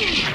Yeah!